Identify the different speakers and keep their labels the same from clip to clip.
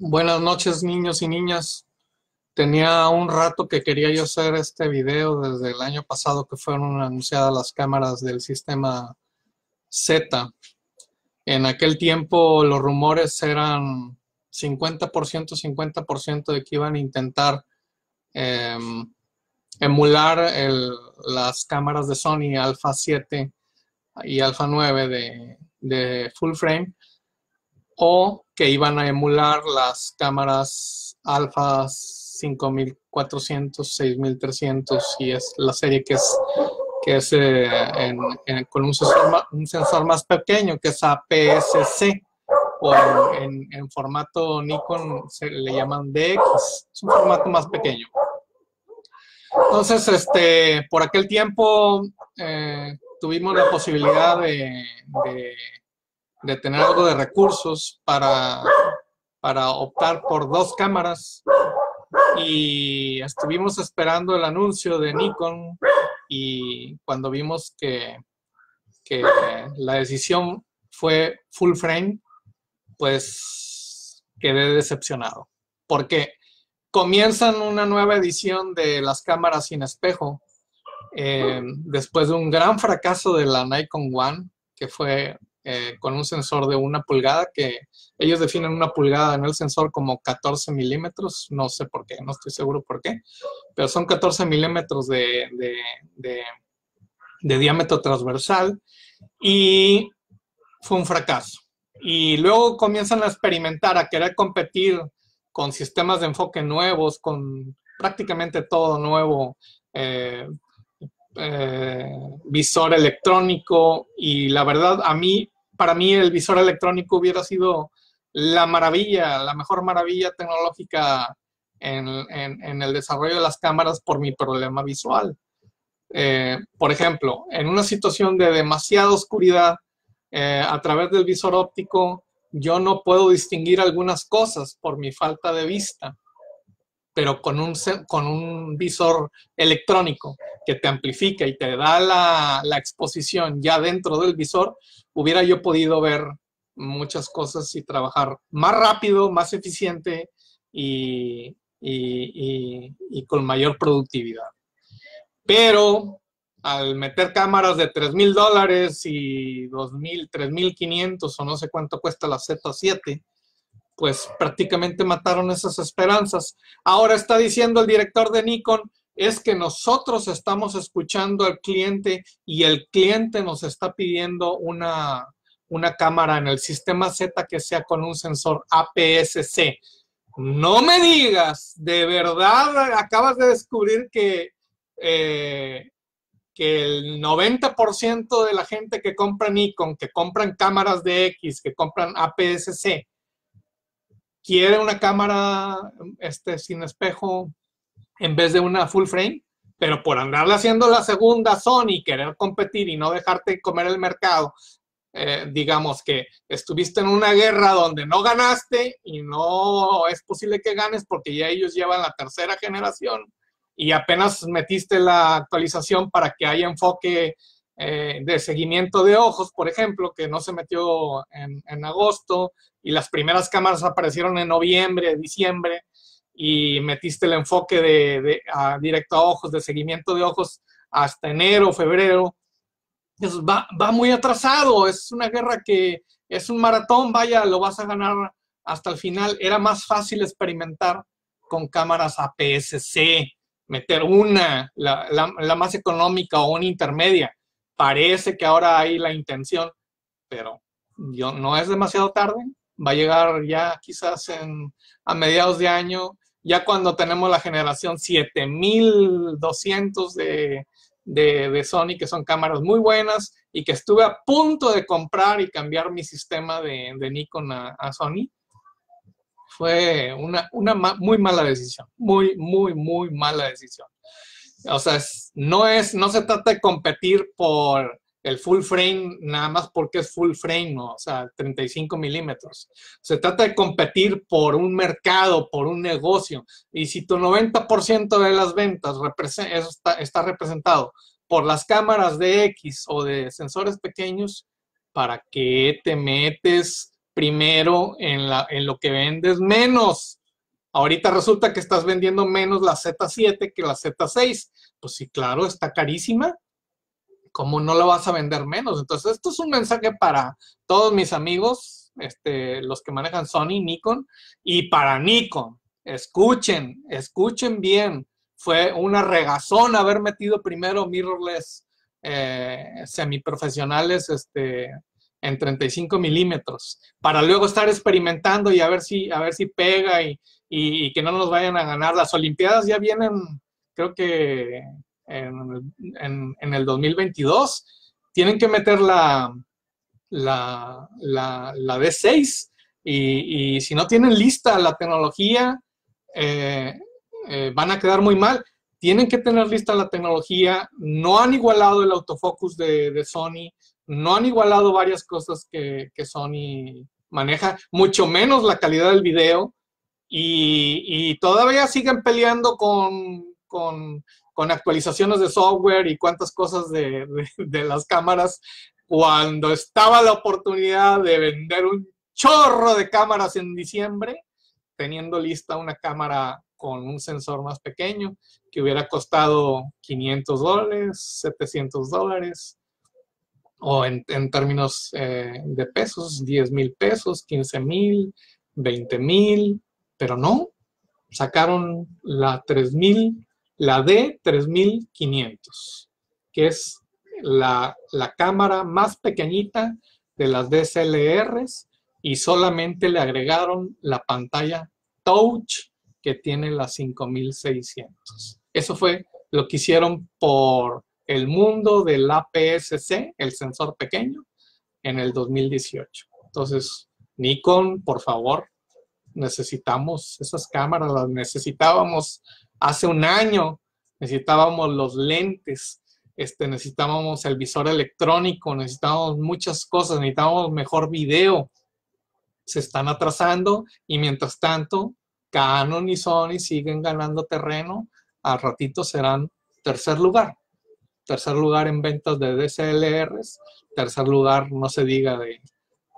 Speaker 1: Buenas noches, niños y niñas. Tenía un rato que quería yo hacer este video desde el año pasado que fueron anunciadas las cámaras del sistema Z. En aquel tiempo los rumores eran 50%, 50% de que iban a intentar em, emular las cámaras de Sony Alpha 7 y Alpha 9 de, de full frame o que iban a emular las cámaras Alpha 5400, 6300 y es la serie que es, que es eh, con un sensor, un sensor, más pequeño que es APS-C o en, formato Nikon se le llaman DX, es un formato más pequeño. Entonces, este, por aquel tiempo eh, tuvimos la posibilidad de de tener algo de recursos para, para optar por dos cámaras y estuvimos esperando el anuncio de Nikon y cuando vimos que, que la decisión fue full frame, pues quedé decepcionado. Porque comienzan una nueva edición de las cámaras sin espejo eh, después de un gran fracaso de la Nikon One, que fue eh, con un sensor de una pulgada, que ellos definen una pulgada en el sensor como 14 milímetros, no sé por qué, no estoy seguro por qué, pero son 14 milímetros de, de diámetro transversal y fue un fracaso. Y luego comienzan a experimentar, a querer competir con sistemas de enfoque nuevos, con prácticamente todo nuevo, eh, eh, visor electrónico y la verdad a mí para mí el visor electrónico hubiera sido la maravilla, la mejor maravilla tecnológica en, el desarrollo de las cámaras por mi problema visual. Eh, por ejemplo, en una situación de demasiada oscuridad, eh, a través del visor óptico, yo no puedo distinguir algunas cosas por mi falta de vista pero con un, con un visor electrónico que te amplifica y te da la, la, exposición ya dentro del visor, hubiera yo podido ver muchas cosas y trabajar más rápido, más eficiente y, y, y, con mayor productividad. Pero al meter cámaras de 3 mil dólares y 2 mil, 3 mil 500 o no sé cuánto cuesta la Z7, pues prácticamente mataron esas esperanzas. Ahora está diciendo el director de Nikon, es que nosotros estamos escuchando al cliente y el cliente nos está pidiendo una, una cámara en el sistema Z que sea con un sensor APS-C. No me digas, de verdad acabas de descubrir que, eh, que el 90% de la gente que compra Nikon, que compran cámaras de X, que compran APS-C, quiere una cámara este, sin espejo en vez de una full frame, pero por andarle haciendo la segunda Sony, querer competir y no dejarte comer el mercado, eh, digamos que estuviste en una guerra donde no ganaste y no es posible que ganes porque ya ellos llevan la tercera generación y apenas metiste la actualización para que haya enfoque eh, de seguimiento de ojos, por ejemplo, que no se metió en, agosto y las primeras cámaras aparecieron en noviembre, diciembre y metiste el enfoque de, directo a ojos, de seguimiento de ojos hasta enero, febrero. Eso va, va muy atrasado, es una guerra que es un maratón, vaya, lo vas a ganar hasta el final. Era más fácil experimentar con cámaras APS-C, meter una, la, la, más económica o una intermedia parece que ahora hay la intención, pero yo, no es demasiado tarde, va a llegar ya quizás en, a mediados de año, ya cuando tenemos la generación 7200 de, de, de, Sony, que son cámaras muy buenas y que estuve a punto de comprar y cambiar mi sistema de, de Nikon a, a, Sony. Fue una, una muy mala decisión, muy, muy, muy mala decisión. O sea, no, es, no se trata de competir por el full frame nada más porque es full frame, ¿no? o sea, 35 milímetros. Se trata de competir por un mercado, por un negocio. Y si tu 90% de las ventas está, representado por las cámaras de X o de sensores pequeños, ¿para qué te metes primero en lo que vendes menos. Ahorita resulta que estás vendiendo menos la Z7 que la Z6. Pues sí, claro, está carísima. ¿Cómo no la vas a vender menos? Entonces, esto es un mensaje para todos mis amigos, este, los que manejan Sony, Nikon, y para Nikon. Escuchen, escuchen bien. Fue una regazón haber metido primero mirrorless eh, semiprofesionales este, en 35 milímetros, para luego estar experimentando y a ver si, a ver si pega y, y, que no nos vayan a ganar. Las Olimpiadas ya vienen, creo que en, en, el 2022, tienen que meter la, la, la, la D6 y, y, si no tienen lista la tecnología, eh, eh, van a quedar muy mal. Tienen que tener lista la tecnología, no han igualado el autofocus de, de Sony, no han igualado varias cosas que, que Sony maneja, mucho menos la calidad del video, y, y todavía siguen peleando con, con, con, actualizaciones de software y cuántas cosas de, de, de, las cámaras, cuando estaba la oportunidad de vender un chorro de cámaras en diciembre, teniendo lista una cámara con un sensor más pequeño que hubiera costado 500 dólares, 700 dólares, o en, términos eh, de pesos, 10 mil pesos, 15 mil, 20 mil, pero no, sacaron la 3000, la D 3500, que es la, la cámara más pequeñita de las DSLRs y solamente le agregaron la pantalla touch que tiene la 5600. Eso fue lo que hicieron por el mundo del APS-C, el sensor pequeño, en el 2018. Entonces, Nikon, por favor, necesitamos esas cámaras, las necesitábamos hace un año, necesitábamos los lentes, este, necesitábamos el visor electrónico, necesitábamos muchas cosas, necesitábamos mejor video. Se están atrasando y mientras tanto, Canon y Sony siguen ganando terreno, al ratito serán tercer lugar tercer lugar en ventas de DSLRs, tercer lugar, no se diga, de,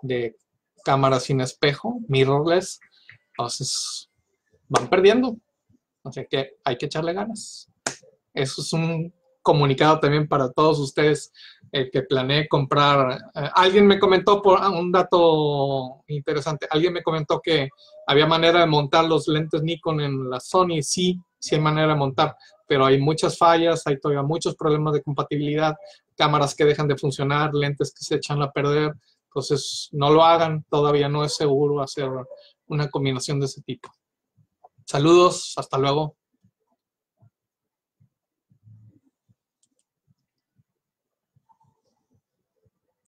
Speaker 1: de cámaras sin espejo, mirrorless. Entonces, van perdiendo. Así que hay que echarle ganas. Eso es un comunicado también para todos ustedes eh, que planee comprar. Eh, alguien me comentó por ah, un dato interesante. Alguien me comentó que había manera de montar los lentes Nikon en la Sony. Sí, sí hay manera de montar pero hay muchas fallas, hay todavía muchos problemas de compatibilidad, cámaras que dejan de funcionar, lentes que se echan a perder. Entonces, no lo hagan, todavía no es seguro hacer una combinación de ese tipo. Saludos, hasta luego.